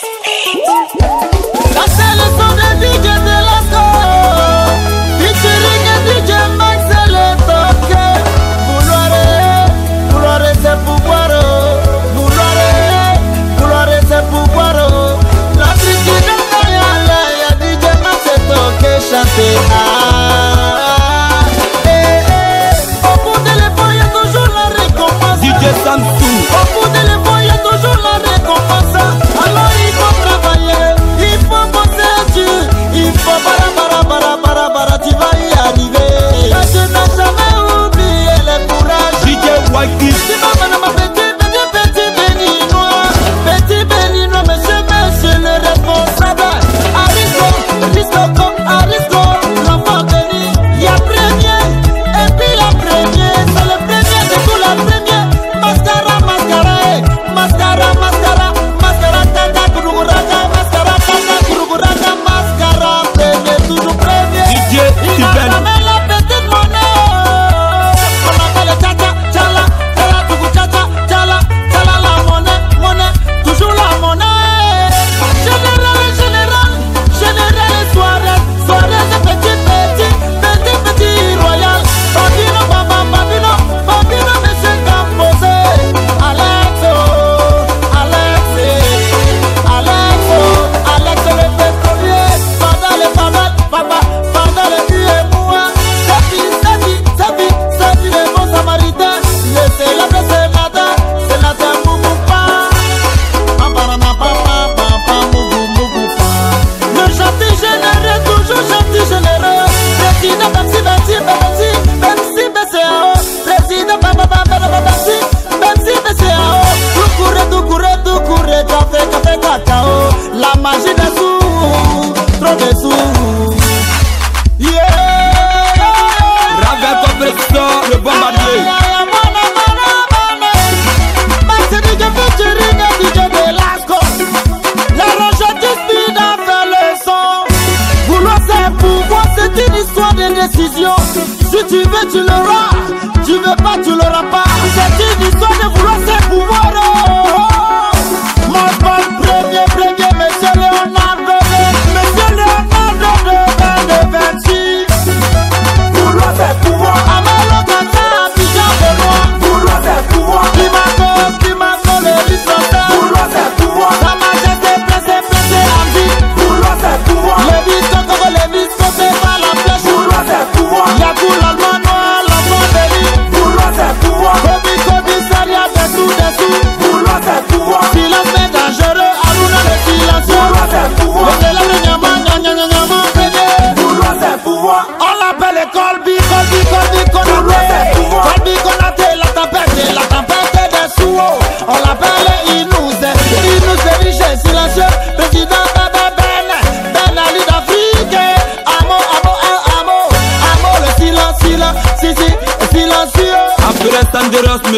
Christmas. méjì lọ́rọ́.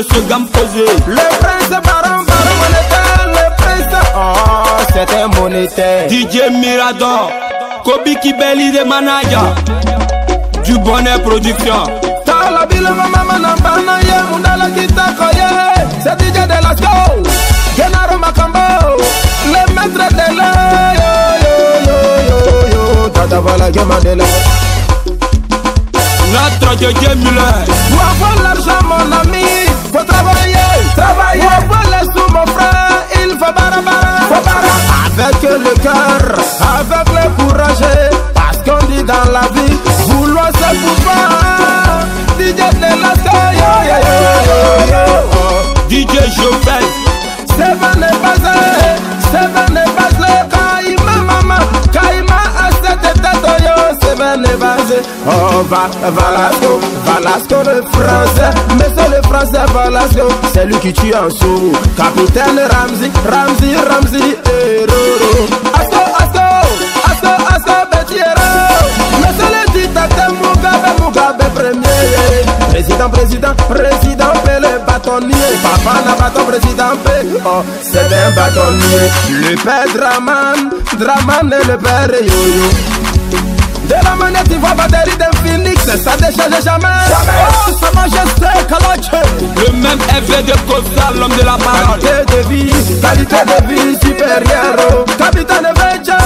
de ce. Le prince baron, baron monétaire, le prince. Oh, c'est un monétaire. DJ Mirador, Kobi Kibeli de Manaja. Du bonheur production. T'as Talabile, maman, maman, maman, yé, on a la guitare, koye. C'est DJ de la go. Genaro Macambo, le maître de l'air. Yo, yo, yo, yo, yo, tata, voilà, yo, mandela. Notre DJ Miller. Moi, voilà, l'argent, mon Oh, va, Valasco, Valasco le français, monsieur le français Valasco, c'est lui qui tue en sous. Capitaine Ramzi, Ramzi, Ramzi, héros. Asco, Asco, Asco, Asco, petit héros. Monsieur le dictateur Mugabe, Mugabe premier. Président, président, président, Pélé, bâtonnier. Papa n'a pas ton président, Pélé, oh, c'est un bâtonnier. Le père Draman, Draman est le père Yoyo. De la manette, il va batterie d'un Phoenix, ça décharge jamais. Jamais. Oh, sa majesté, Kalache. Le même effet de Kosa, l'homme de la parole. Qualité de vie, qualité de vie supérieure. Capitaine Vecho,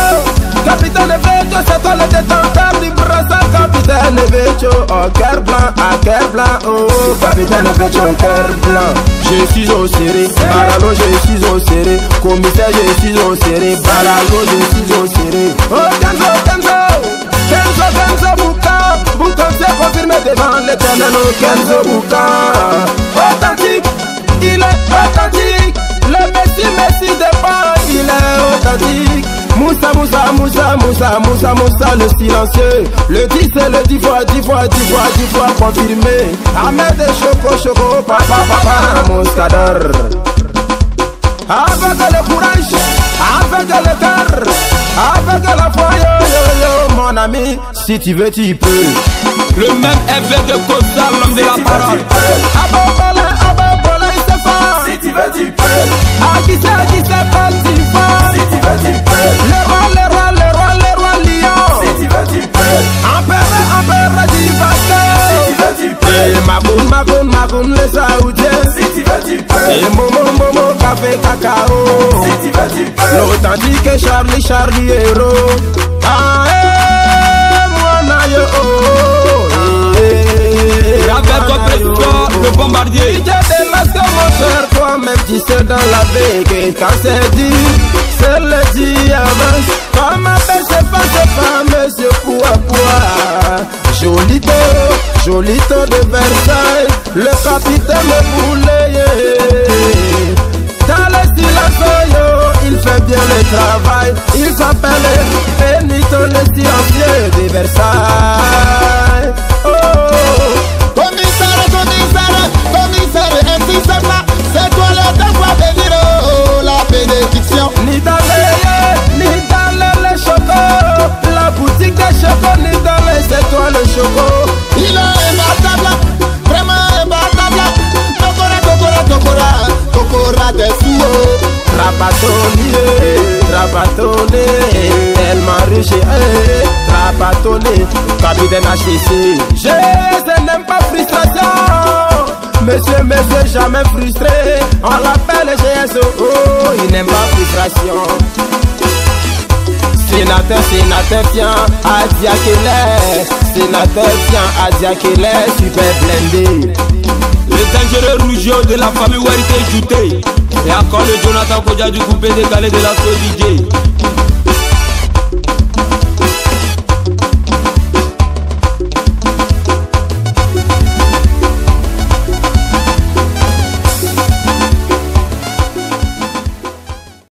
capitaine Vecho, c'est toi le détenteur du brassard. Capitaine Vecho, au cœur blanc, à cœur blanc. Oh, capitaine Vecho, au cœur blanc. Je suis au serré, Baralo, je suis au serré. Commissaire, je suis au serré. Baralo, je suis au serré. Oh, Kenzo, Kenzo. Bouka s'est confirmé devant l'éternel. Kenzo, Bouka. Authentique, il est authentique. Le Messi, Messi dépend, il est authentique. Moussa, Moussa, Moussa, Moussa, Moussa, Moussa, le silencieux. Le 10 et le 10 fois, 10 fois, 10 fois, 10 fois confirmé. Ahmed et Choco, Choco, papa, papa, Moscador. Avec le courage, avec le cœur, avec la foi, yo, yo, yo, mon ami, si tu veux, tu peux. Le même effet de Costa, l'homme de la parole. Abobola, abobola, il se fait. Si tu veux, tu peux. À qui à qui c'est, Si tu veux, tu peux. L'authentique Charlie, Charlie Hero. Ah, eh, moi, na, yo, oh, eh, eh, avec yo, président, le bombardier. DJ Delasco, mon cher, toi-même tu sais dans la que quand c'est dit, c'est le diamant. Quand ma belle c'est pas, c'est pas, monsieur Poua Poua. Jolito, Jolito de Versailles, le capitaine Boulet. Dans le silence, yo, il fait bien le travail. Il s'appelle Benito, le silencieux de Versailles. Rabatonné, rabatonné Tellement riche, eh, rabatonné Capitaine HTC Je n'aime pas frustration. Monsieur, monsieur, jamais frustré. On l'appelle GSO, oh, il n'aime pas frustration. Sénateur, sénateur, tiens, à Diakele Sénateur, tiens, à Diakele Super blindé. Le dangereux rougeau de la famille Warité Jouté. Et encore le Jonathan Kodja du coupé décalé de la DJ.